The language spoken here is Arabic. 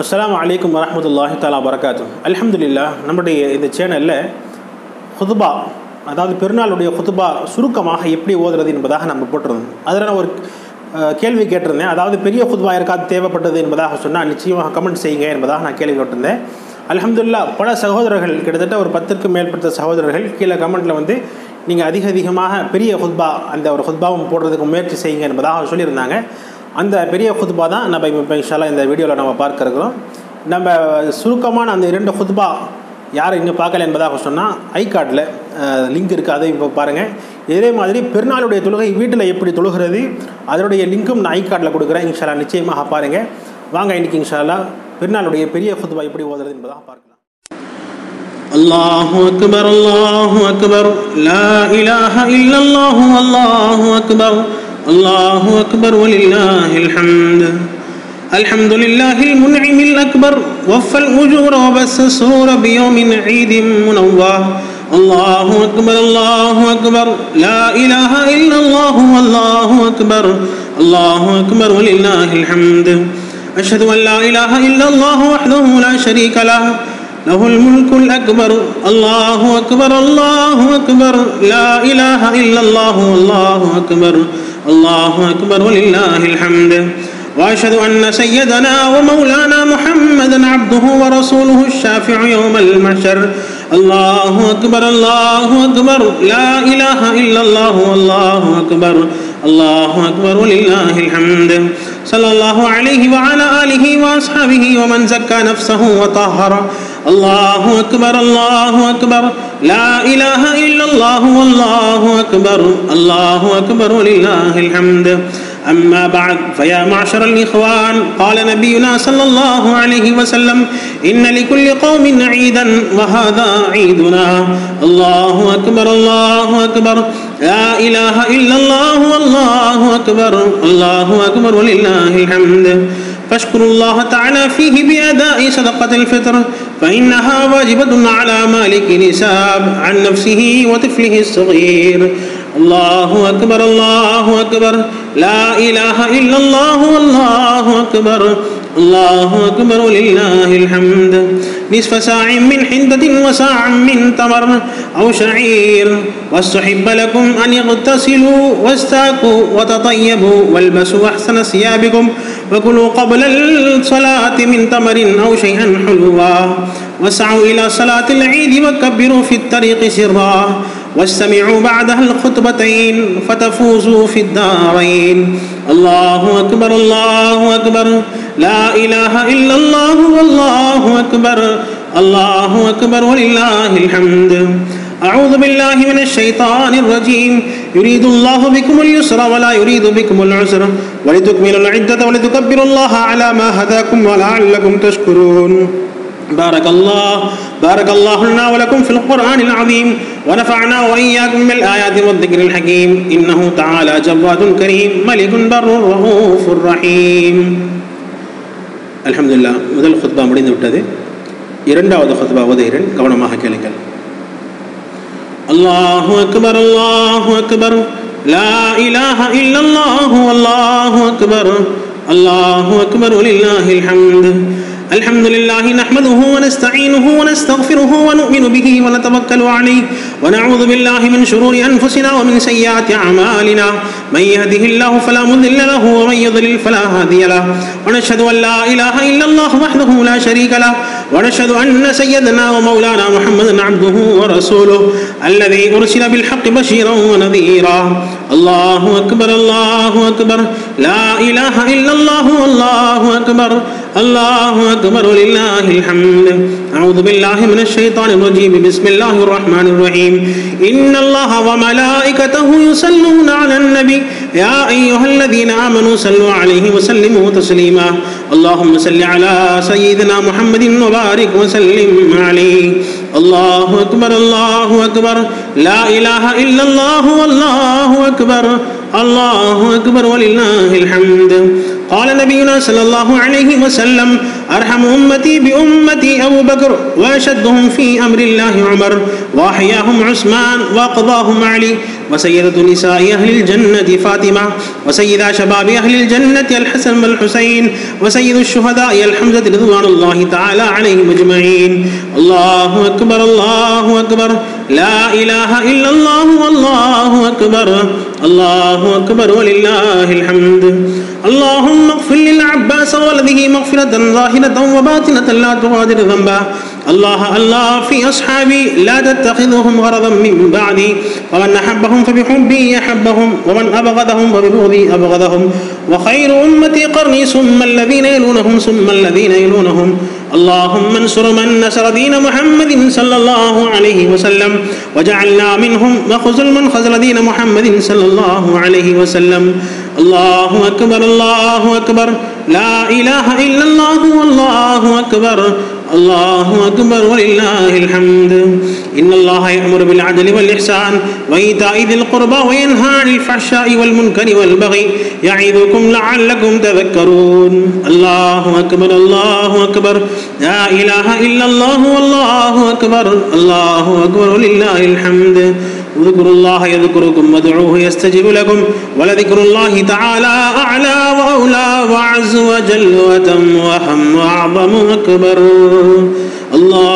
அஸ்லாம் அலைக்கும் வரமத்துல்லாஹி தாலா வரகாத்து அலமதுல்லா நம்முடைய இந்த சேனலில் ஹுதுபா அதாவது பெருநாளுடைய ஹுதுபா சுருக்கமாக எப்படி ஓதுறது என்பதாக நம்ம போட்டிருந்தோம். அதில் நான் ஒரு கேள்வி கேட்டிருந்தேன். அதாவது பெரிய ஹுதுபா யாருக்காவது தேவைப்பட்டது என்பதாக சொன்னால் நிச்சயமாக கமெண்ட் செய்யுங்க என்பதாக நான் கேள்வி கேட்டிருந்தேன். அலமதுல்லா பல சகோதரர்கள் கிட்டத்தட்ட ஒரு பத்திற்கும் மேற்பட்ட சகோதரர்கள் கீழே கமெண்ட்டில் வந்து நீங்கள் அதிக அதிகமாக பெரிய ஹுத்பா அந்த ஒரு ஹுத்பாவும் போடுறதுக்கு முயற்சி செய்யுங்க என்பதாக சொல்லியிருந்தாங்க. அந்த பெரிய ஹுத்பா தான் நம்ம இப்போ இன்ஷால்லா இந்த வீடியோவில் நம்ம பார்க்க இருக்கிறோம் நம்ம சுருக்கமான அந்த இரண்டு ஹுத்பா யார் இன்னும் பார்க்கல என்பதாக சொன்னால் ஐ கார்டில் லிங்க் இருக்குது அதை இப்போ பாருங்கள் இதே மாதிரி பெருநாளுடைய தொழுகை வீட்டில் எப்படி தொழுகிறது அதனுடைய லிங்க்கும் நான் ஐ கார்டில் கொடுக்குறேன் இன்ஷால்லா நிச்சயமாக பாருங்கள் வாங்க இன்னைக்கு இன்ஷால்லா பெருநாளுடைய பெரிய ஹுத்பா எப்படி ஓதுறது என்பதாக பார்க்கலாம் الله أكبر الله أكبر لا إله إلا الله والله أكبر الله أكبر ولله الحمد الحمد لله المنعم الأكبر وفى الأجور وبس السرور بيوم عيد منور الله أكبر الله أكبر لا إله إلا الله والله أكبر الله أكبر ولله الحمد أشهد أن لا إله إلا الله وحده لا شريك له له الملك الأكبر الله أكبر الله أكبر لا إله إلا الله والله أكبر الله أكبر ولله الحمد. وأشهد أن سيدنا ومولانا محمدا عبده ورسوله الشافع يوم المحشر. الله أكبر الله أكبر. لا إله إلا الله والله أكبر. الله أكبر ولله الحمد. صلى الله عليه وعلى آله وأصحابه ومن زكى نفسه وطهر. الله أكبر الله أكبر. لا إله إلا الله والله أكبر. الله أكبر ولله الحمد. أما بعد فيا معشر الإخوان قال نبينا صلى الله عليه وسلم إن لكل قوم عيدا وهذا عيدنا. الله أكبر الله أكبر. لا إله إلا الله والله أكبر الله أكبر ولله الحمد. فاشكروا الله تعالى فيه بأداء صدقة الفطر فإنها واجبة على مالك نساب عن نفسه وطفله الصغير. الله أكبر الله أكبر لا إله إلا الله والله أكبر الله أكبر ولله الحمد. نصف ساع من حندة وساع من تمر. أو شعير واستحب لكم أن يغتسلوا واستاكوا وتطيبوا والبسوا أحسن ثيابكم وكلوا قبل الصلاة من تمر أو شيئا حلوا. واسعوا إلى صلاة العيد وكبروا في الطريق سرا. واستمعوا بعدها الخطبتين فتفوزوا في الدارين. الله أكبر الله أكبر. لا إله إلا الله والله أكبر. الله أكبر ولله الحمد. أعوذ بالله من الشيطان الرجيم. يريد الله بكم اليسر ولا يريد بكم العسر. ولتكملوا العدة ولتكبروا الله على ما هداكم ولعلكم تشكرون. بارك الله بارك الله لنا ولكم في القرآن العظيم. ونفعنا وإياكم بالآيات والذكر الحكيم. إنه تعالى جواد كريم ملك بر رؤوف رحيم. அலமதுல்லா முதல் ஹுத்பா முடிந்து விட்டது இரண்டாவது ஹுத்பா உதயரன் கவனமாக கேளுங்கள் அல்லாஹு அக்பர் அல்லாஹு அக்பர் லா இலாஹ இல்லல்லாஹு அல்லாஹு அக்பர் அல்லாஹு அக்பர் லில்லாஹில் ஹம்து الحمد لله نحمده ونستعينه ونستغفره ونؤمن به ونتوكل عليه ونعوذ بالله من شرور أنفسنا ومن سيئات أعمالنا. من يهده الله فلا مضل له ومن يضلل فلا هادي له. ونشهد أن لا إله إلا الله وحده لا شريك له. ونشهد أن سيدنا ومولانا محمدا عبده ورسوله الذي أرسل بالحق بشيرا ونذيرا. الله أكبر الله أكبر. لا إله إلا الله والله أكبر. الله أكبر ولله الحمد. أعوذ بالله من الشيطان الرجيم. بسم الله الرحمن الرحيم. إن الله وملائكته يصلون على النبي. يا أيها الذين آمنوا صلوا عليه وسلموا تسليما. اللهم صل على سيدنا محمد وبارك وسلم عليه. الله أكبر الله أكبر. لا إله إلا الله والله أكبر. الله أكبر ولله الحمد. قال نبينا صلى الله عليه وسلم أرحم أمتي بأمتي أبو بكر وأشدهم في أمر الله عمر وأحياهم عثمان وأقضاهم علي وسيدة نساء أهل الجنة فاطمة وسيدا شباب أهل الجنة الحسن والحسين وسيد الشهداء الحمزة رضوان الله تعالى عليهم أجمعين. الله أكبر الله أكبر لا إله إلا الله والله أكبر. الله أكبر ولله الحمد اللهم اغفر للعباس وولده مغفرة ظاهرة وباطنة لا تغادر ذنبا الله الله في أصحابي لا تتخذهم غرضا من بعدي. ومن أحبهم فبحبي يحبهم ومن أبغضهم فببغضي أبغضهم. وخير أمتي قرني ثم الذين يلونهم ثم الذين يلونهم. اللهم انصر من نصر دين محمد صلى الله عليه وسلم. وجعلنا منهم وخذل من خذل دين محمد صلى الله عليه وسلم. الله أكبر الله أكبر. لا إله إلا الله والله أكبر. الله أكبر ولله الحمد. إن الله يأمر بالعدل والإحسان وإيتاء ذي القربى وينهى عن الفحشاء والمنكر والبغي يعظكم لعلكم تذكرون. الله أكبر الله أكبر. لا إله إلا الله والله أكبر. الله أكبر ولله الحمد. اذكروا الله يذكركم وادعوه يستجب لكم. ولذكر الله تعالى أعلى وأولى وأعز وجل وتم وأهم وأعظم أكبر الله